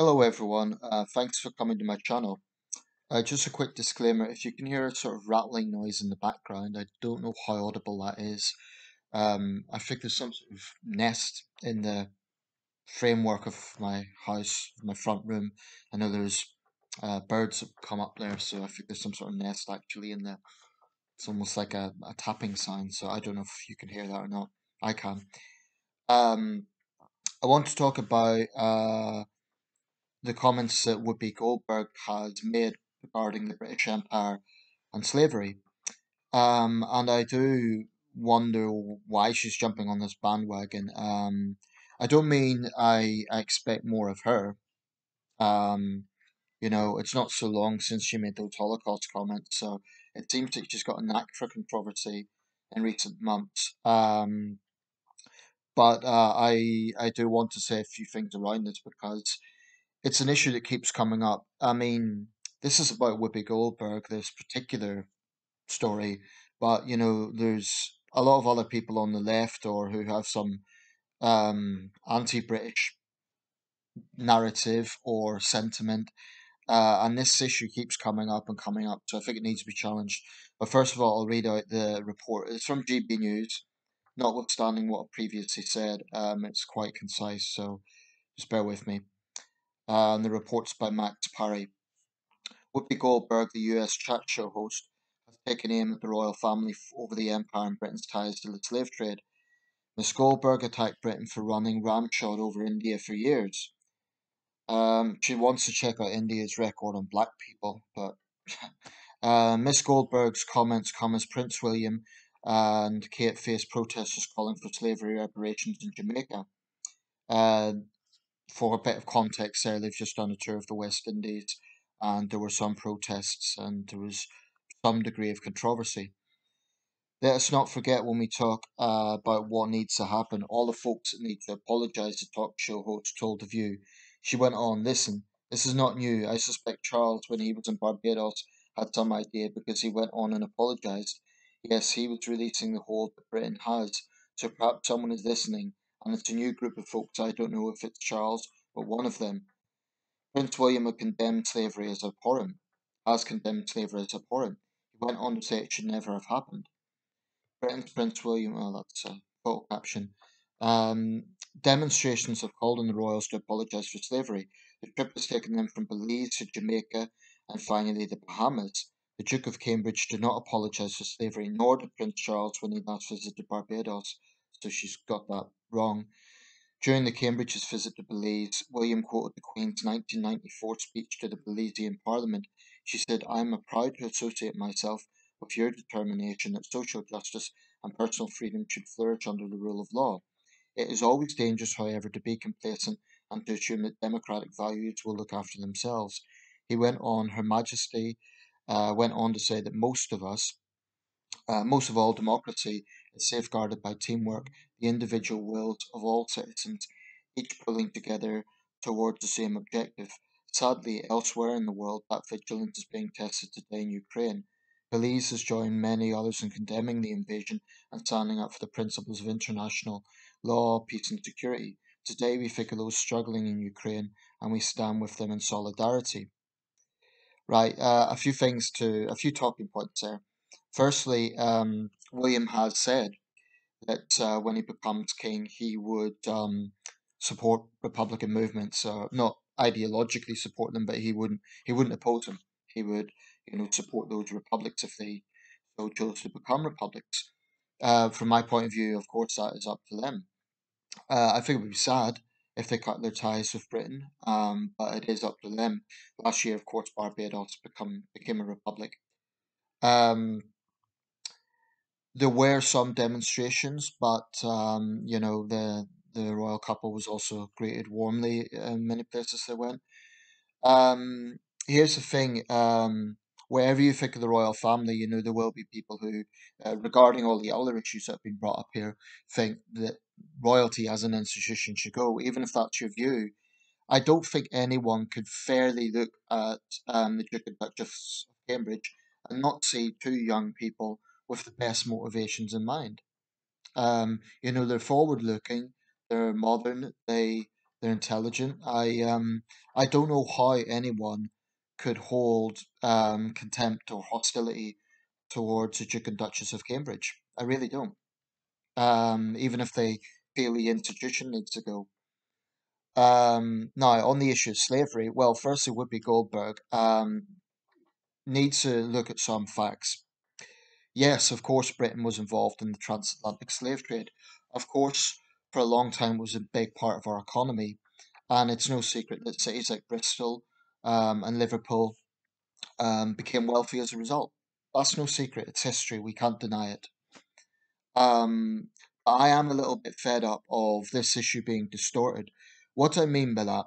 Hello everyone, uh, thanks for coming to my channel. Uh, just a quick disclaimer, if you can hear a sort of rattling noise in the background, I don't know how audible that is. Um, I think there's some sort of nest in the framework of my house, my front room. I know there's uh, birds that come up there, so I think there's some sort of nest actually in there. It's almost like a, a tapping sound, so I don't know if you can hear that or not. I can. Um, I want to talk about uh, the comments that Whoopi Goldberg has made regarding the British Empire and slavery. Um, and I do wonder why she's jumping on this bandwagon. Um, I don't mean I, I expect more of her. Um, you know, it's not so long since she made those Holocaust comments, so it seems like she's got a knack for controversy in recent months. Um, but uh, I I do want to say a few things around this because it's an issue that keeps coming up. I mean, this is about Whoopi Goldberg, this particular story, but you know, there's a lot of other people on the left or who have some um, anti-British narrative or sentiment, uh, and this issue keeps coming up and coming up. So I think it needs to be challenged. But first of all, I'll read out the report. It's from GB News. Notwithstanding what I previously said, um, it's quite concise. So just bear with me uh, and the reports by Max Parry. Whoopi Goldberg, the US chat show host, has taken aim at the royal family over the empire and Britain's ties to the slave trade. Miss Goldberg attacked Britain for running ramshot over India for years. Um, she wants to check out India's record on black people, but uh, Miss Goldberg's comments come as Prince William and Kate faced protesters calling for slavery reparations in Jamaica. Uh, for a bit of context there, they've just done a tour of the West Indies and there were some protests and there was some degree of controversy. Let us not forget when we talk uh, about what needs to happen, all the folks that need to apologise, the talk show host told The View. She went on, listen, this is not new. I suspect Charles, when he was in Barbados, had some idea because he went on and apologised. Yes, he was releasing the hold that Britain has, so perhaps someone is listening and it's a new group of folks. I don't know if it's Charles, but one of them. Prince William had condemned slavery as abhorrent, has condemned slavery as abhorrent. He went on to say it should never have happened. Britain's Prince William, well, that's a photo caption. Um, demonstrations have called on the royals to apologise for slavery. The trip has taken them from Belize to Jamaica and finally the Bahamas. The Duke of Cambridge did not apologise for slavery, nor did Prince Charles when he last visited Barbados. So she's got that wrong. During the Cambridge's visit to Belize, William quoted the Queen's 1994 speech to the Belizean Parliament. She said, I am proud to associate myself with your determination that social justice and personal freedom should flourish under the rule of law. It is always dangerous, however, to be complacent and to assume that democratic values will look after themselves. He went on, Her Majesty uh, went on to say that most of us, uh, most of all, democracy is safeguarded by teamwork, the individual wills of all citizens, each pulling together towards the same objective. Sadly, elsewhere in the world, that vigilance is being tested today in Ukraine. Belize has joined many others in condemning the invasion and standing up for the principles of international law, peace, and security. Today, we figure those struggling in Ukraine and we stand with them in solidarity. Right, uh, a few things to, a few talking points there. Firstly, um, William has said that uh, when he becomes king, he would um, support Republican movements, uh, not ideologically support them, but he wouldn't he wouldn't oppose them. He would you know support those republics if they so chose to become republics. Uh, from my point of view, of course, that is up to them. Uh, I think it would be sad if they cut their ties with Britain, um, but it is up to them. Last year, of course, Barbados become became a republic. Um, there were some demonstrations, but um, you know the the royal couple was also greeted warmly in many places they went. Um, here's the thing: um, wherever you think of the royal family, you know there will be people who, uh, regarding all the other issues that have been brought up here, think that royalty as an institution should go. Even if that's your view, I don't think anyone could fairly look at um, the Duke and Duchess of Cambridge and not see two young people with the best motivations in mind. Um, you know, they're forward looking, they're modern, they They're intelligent. I um I don't know how anyone could hold um contempt or hostility towards the Duke and Duchess of Cambridge. I really don't. Um, even if they feel the institution needs to go. Um, now, on the issue of slavery, well, firstly, Whoopi Goldberg um, needs to look at some facts. Yes, of course, Britain was involved in the transatlantic slave trade. Of course, for a long time, it was a big part of our economy. And it's no secret that cities like Bristol um, and Liverpool um, became wealthy as a result. That's no secret. It's history. We can't deny it. Um, I am a little bit fed up of this issue being distorted. What do I mean by that?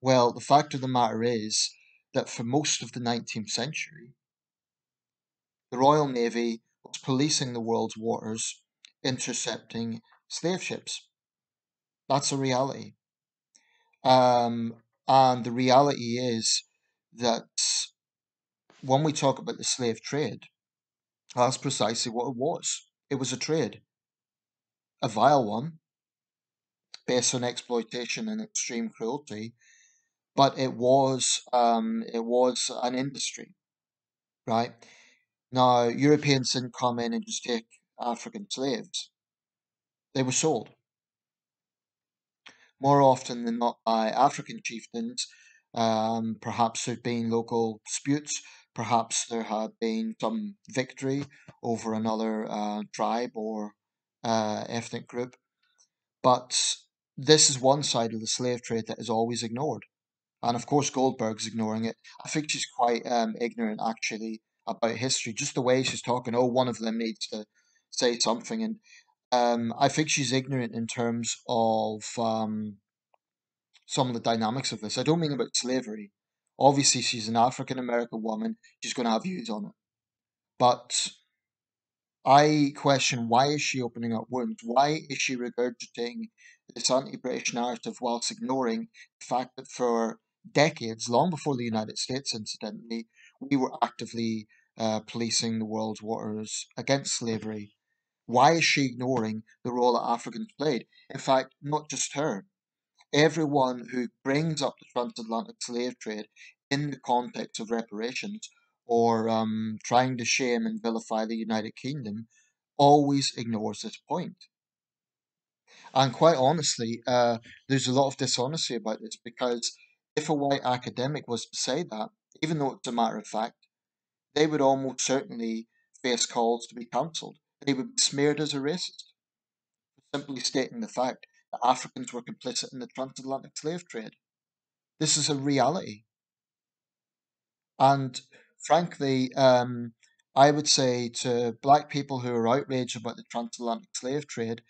Well, the fact of the matter is that for most of the 19th century, the Royal Navy was policing the world's waters, intercepting slave ships. That's a reality. Um, and the reality is that when we talk about the slave trade, that's precisely what it was. It was a trade, a vile one, based on exploitation and extreme cruelty, but it was um, it was an industry, right? Now Europeans didn't come in and just take African slaves; they were sold more often than not by African chieftains. Um, perhaps there'd been local disputes. Perhaps there had been some victory over another uh, tribe or uh, ethnic group. But this is one side of the slave trade that is always ignored. And of course, Goldberg's ignoring it. I think she's quite um, ignorant, actually, about history. Just the way she's talking, oh, one of them needs to say something. And um, I think she's ignorant in terms of um, some of the dynamics of this. I don't mean about slavery. Obviously, she's an African American woman. She's going to have views on it. But I question why is she opening up wounds? Why is she regurgitating this anti-British narrative whilst ignoring the fact that for decades, long before the United States, incidentally, we were actively uh, policing the world's waters against slavery. Why is she ignoring the role that Africans played? In fact, not just her. Everyone who brings up the transatlantic slave trade in the context of reparations or um, trying to shame and vilify the United Kingdom always ignores this point. And quite honestly, uh, there's a lot of dishonesty about this because if a white academic was to say that, even though it's a matter of fact, they would almost certainly face calls to be cancelled. They would be smeared as a racist for simply stating the fact that Africans were complicit in the transatlantic slave trade. This is a reality. And frankly, um, I would say to black people who are outraged about the transatlantic slave trade,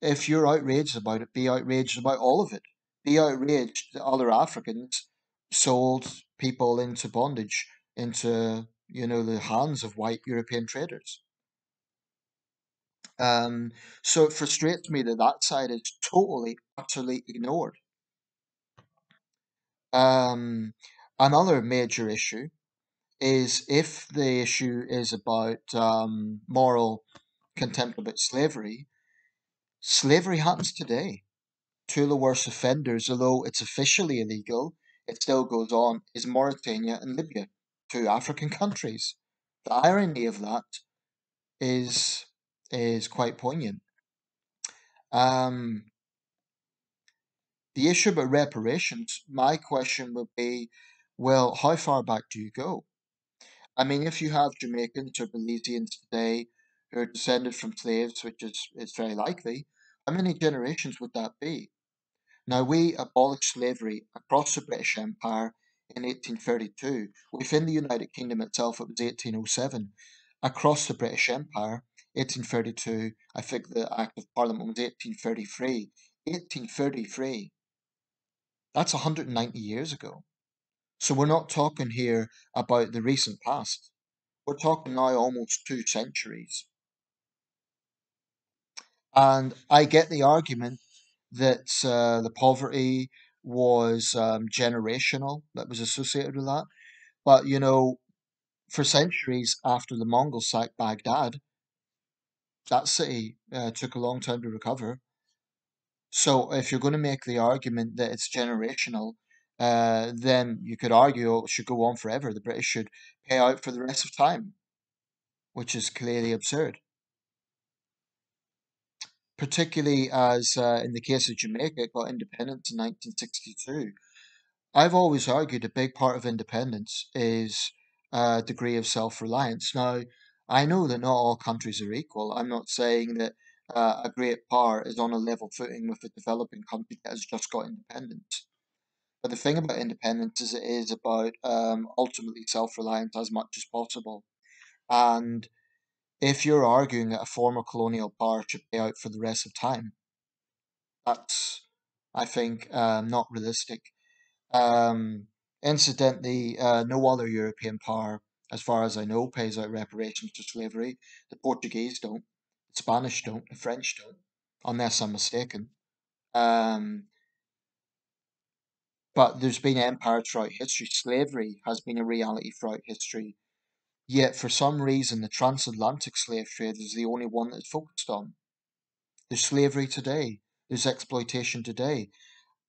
if you're outraged about it, be outraged about all of it. Be outraged that other Africans sold people into bondage, into you know the hands of white European traders. Um, so it frustrates me that that side is totally, utterly ignored. Um, another major issue is if the issue is about um, moral contempt about slavery, slavery happens today. Of the worst offenders, although it's officially illegal, it still goes on, is Mauritania and Libya, two African countries. The irony of that is is quite poignant. Um, the issue about reparations, my question would be, well, how far back do you go? I mean, if you have Jamaicans or Belizeans today who are descended from slaves, which is, is very likely, how many generations would that be? Now, we abolished slavery across the British Empire in 1832. Within the United Kingdom itself, it was 1807. Across the British Empire, 1832, I think the Act of Parliament was 1833. 1833. That's 190 years ago. So we're not talking here about the recent past. We're talking now almost two centuries. And I get the argument that uh, the poverty was um, generational, that was associated with that. But, you know, for centuries after the Mongols sacked Baghdad, that city uh, took a long time to recover. So if you're going to make the argument that it's generational, uh, then you could argue oh, it should go on forever. The British should pay out for the rest of time, which is clearly absurd. Particularly as uh, in the case of Jamaica, it got independence in 1962. I've always argued a big part of independence is a degree of self-reliance. Now, I know that not all countries are equal. I'm not saying that uh, a great power is on a level footing with a developing country that has just got independence. But the thing about independence is it is about um, ultimately self-reliance as much as possible. And if you're arguing that a former colonial power should pay out for the rest of time, that's, I think, um, not realistic. Um, incidentally, uh, no other European power, as far as I know, pays out reparations for slavery. The Portuguese don't, the Spanish don't, the French don't, unless I'm mistaken. Um, but there's been empires throughout history. Slavery has been a reality throughout history. Yet, for some reason, the transatlantic slave trade is the only one that's focused on. There's slavery today. There's exploitation today.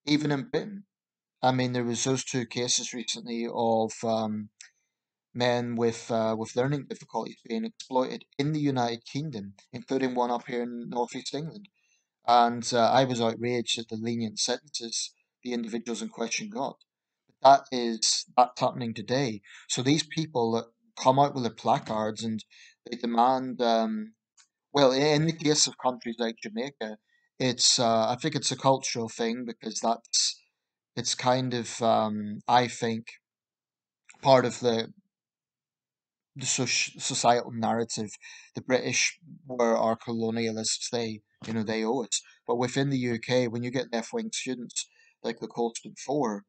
Even in Britain, I mean, there was those two cases recently of um, men with uh, with learning difficulties being exploited in the United Kingdom, including one up here in northeast England. And uh, I was outraged at the lenient sentences the individuals in question got. That is that's happening today. So these people that come out with their placards and they demand, um, well, in the case of countries like Jamaica, it's uh, I think it's a cultural thing because that's it's kind of, um, I think, part of the the soc- societal narrative. The British were our colonialists. They, you know, they owe us. But within the UK, when you get left-wing students like the Colston Four,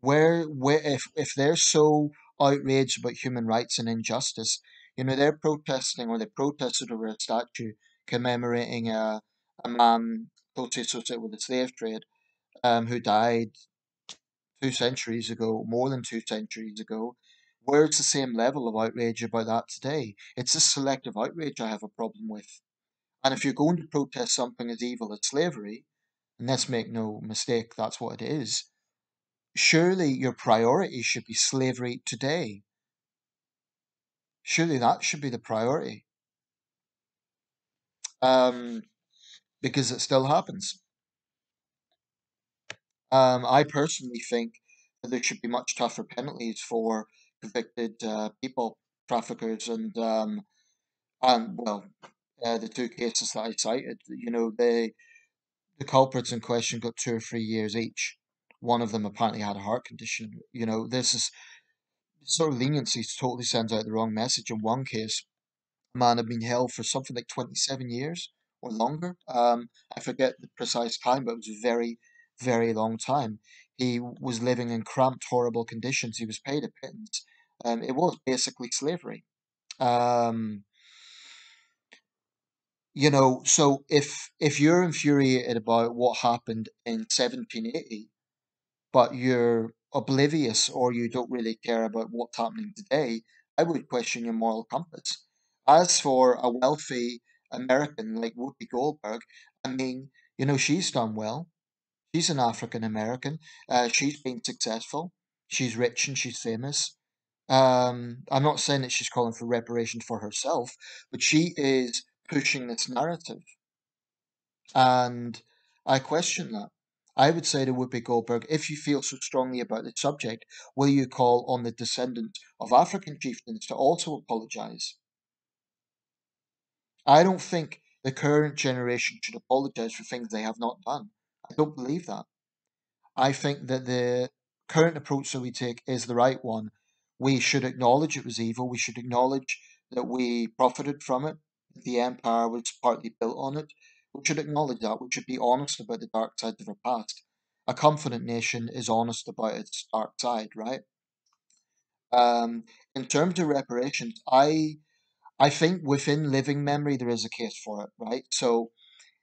where, where, if if they're so outraged about human rights and injustice, you know, they're protesting or they protested over a statue commemorating a a man closely associated with the slave trade, um, who died two centuries ago, more than two centuries ago, where's the same level of outrage about that today? It's this selective outrage I have a problem with. And if you're going to protest something as evil as slavery, and let's make no mistake, that's what it is, surely your priority should be slavery today. Surely that should be the priority. Um, because it still happens. Um, I personally think that there should be much tougher penalties for convicted uh, people traffickers and um, and well, uh, the two cases that I cited. You know, they the culprits in question got two or three years each. One of them apparently had a heart condition. You know, this is sort of leniency totally sends out the wrong message. In one case, a man had been held for something like 27 years or longer. Um, I forget the precise time, but it was a very, very long time. He was living in cramped, horrible conditions. He was paid a pittance. Um, it was basically slavery. Um, you know, so if if you're infuriated about what happened in 1780, but you're oblivious or you don't really care about what's happening today, I would question your moral compass. As for a wealthy American like Whoopi Goldberg, I mean, you know, she's done well. She's an African American. Uh, she's been successful. She's rich and she's famous. Um, I'm not saying that she's calling for reparations for herself, but she is pushing this narrative. And I question that. I would say to Whoopi Goldberg, if you feel so strongly about the subject, will you call on the descendants of African chieftains to also apologize? I don't think the current generation should apologize for things they have not done. I don't believe that. I think that the current approach that we take is the right one. We should acknowledge it was evil. We should acknowledge that we profited from it. The empire was partly built on it. We should acknowledge that. We should be honest about the dark side of our past. A confident nation is honest about its dark side, right? Um, in terms of reparations, I I think within living memory there is a case for it, right? So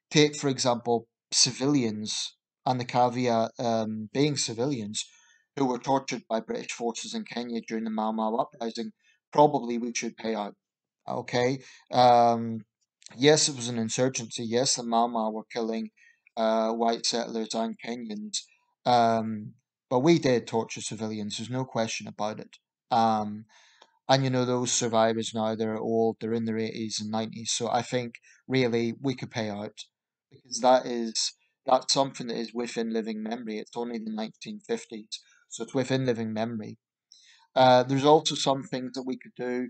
take for example civilians and the caveat um, being civilians who were tortured by British forces in Kenya during the Mau Mau uprising. Probably we should pay out. Okay. Um, yes, it was an insurgency. Yes, the Mau Mau were killing uh, white settlers and Kenyans. Um, but we did torture civilians. There's no question about it. Um, and you know those survivors now they're old, they're in their eighties and nineties. So I think really we could pay out because that is that's something that is within living memory. It's only the nineteen fifties, so it's within living memory. Uh, there's also some things that we could do.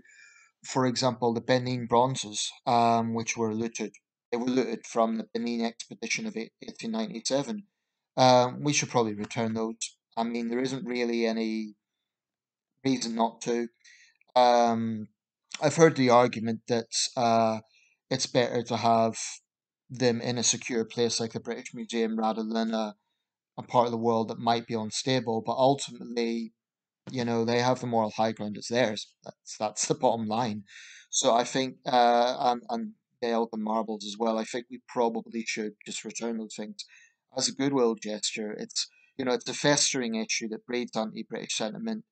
For example, the Benin bronzes, um, which were looted. They were looted from the Benin expedition of 1897. Um, we should probably return those. I mean, there isn't really any reason not to. Um, I've heard the argument that uh, it's better to have them in a secure place like the British Museum rather than a, a part of the world that might be unstable. But ultimately, you know, they have the moral high ground. It's theirs. That's that's the bottom line. So I think, uh, and and the Elgin marbles as well. I think we probably should just return those things as a goodwill gesture. It's you know, it's a festering issue that breeds anti-British sentiment.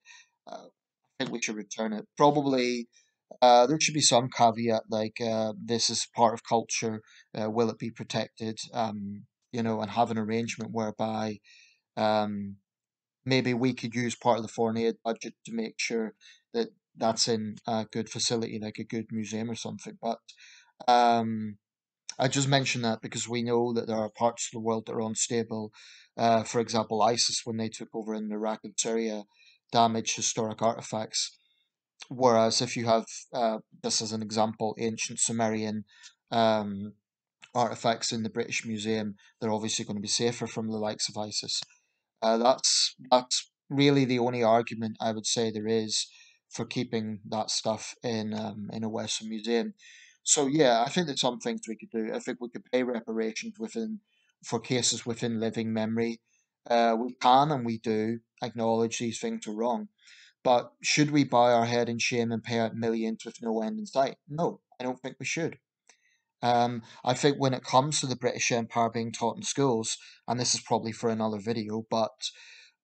Uh, I think we should return it. Probably uh, there should be some caveat like uh, this is part of culture. Uh, will it be protected? Um, you know, and have an arrangement whereby um, maybe we could use part of the foreign aid budget to make sure that that's in a good facility, like a good museum or something. But um, I just mention that because we know that there are parts of the world that are unstable. Uh, for example, ISIS, when they took over in Iraq and Syria, damaged historic artifacts. Whereas if you have, uh, just as an example, ancient Sumerian um, artifacts in the British Museum, they're obviously going to be safer from the likes of ISIS. Uh, that's that's really the only argument I would say there is for keeping that stuff in um, in a Western museum. So yeah, I think there's some things we could do. I think we could pay reparations within for cases within living memory. Uh, we can and we do acknowledge these things are wrong. But should we bow our head in shame and pay out millions with no end in sight? No, I don't think we should. Um, I think when it comes to the British Empire being taught in schools, and this is probably for another video, but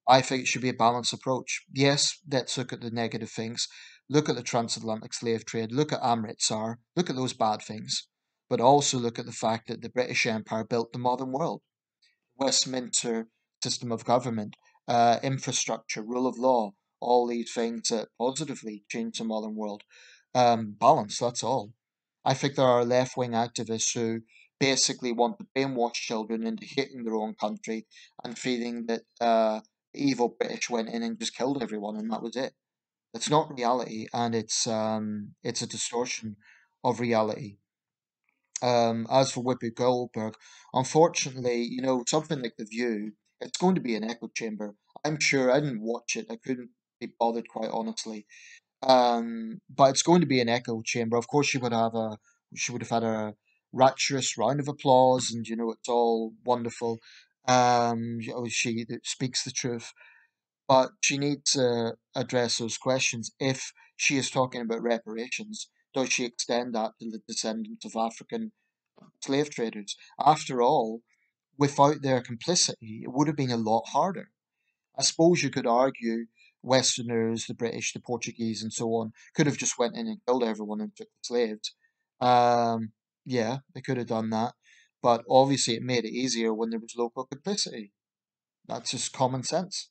I think it should be a balanced approach. Yes, let's look at the negative things. Look at the transatlantic slave trade. Look at Amritsar. Look at those bad things. But also look at the fact that the British Empire built the modern world. Westminster system of government, uh, infrastructure, rule of law, all these things that positively change the modern world. Um, balance, that's all. I think there are left wing activists who basically want to brainwash children into hating their own country and feeling that uh, evil British went in and just killed everyone and that was it. It's not reality, and it's um, it's a distortion of reality. Um, as for Whoopi Goldberg, unfortunately, you know something like The View, it's going to be an echo chamber. I'm sure I didn't watch it. I couldn't be bothered, quite honestly. Um, but it's going to be an echo chamber. Of course, she would have a she would have had a rapturous round of applause, and you know it's all wonderful. Um, you know, she speaks the truth, but she needs to address those questions. If she is talking about reparations, does she extend that to the descendants of African slave traders? After all, without their complicity, it would have been a lot harder. I suppose you could argue Westerners, the British, the Portuguese, and so on, could have just went in and killed everyone and took the slaves. Um, yeah, they could have done that, but obviously it made it easier when there was local complicity. That's just common sense,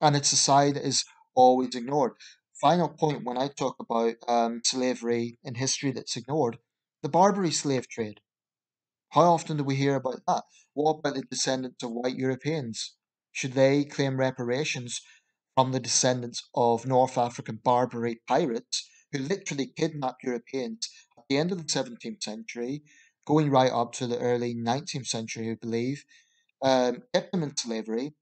and it's a side that is always ignored. Final point when I talk about um, slavery in history that's ignored, the Barbary slave trade. How often do we hear about that? What about the descendants of white Europeans? Should they claim reparations from the descendants of North African Barbary pirates who literally kidnapped Europeans at the end of the 17th century, going right up to the early 19th century, I believe, um, kept them in slavery,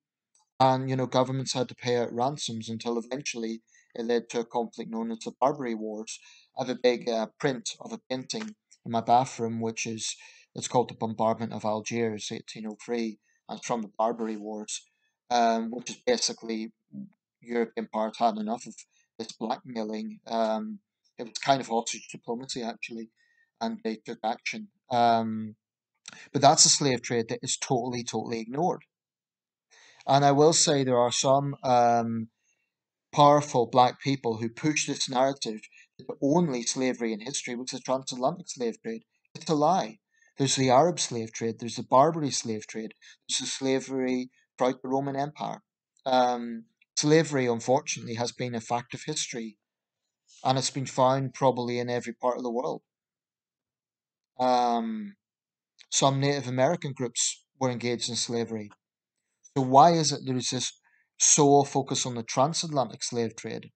and you know governments had to pay out ransoms until eventually it led to a conflict known as the Barbary Wars. I have a big uh, print of a painting in my bathroom, which is it's called the Bombardment of Algiers, 1803, and it's from the Barbary Wars, um, which is basically European powers had enough of this blackmailing. Um, it was kind of hostage diplomacy, actually, and they took action. Um, but that's a slave trade that is totally, totally ignored. And I will say there are some um, powerful black people who push this narrative that the only slavery in history was the transatlantic slave trade. It's a lie. There's the Arab slave trade. There's the Barbary slave trade. There's the slavery throughout the Roman Empire. Um, slavery, unfortunately, has been a fact of history, and it's been found probably in every part of the world. Um, some Native American groups were engaged in slavery. So why is it there is this sole focus on the transatlantic slave trade?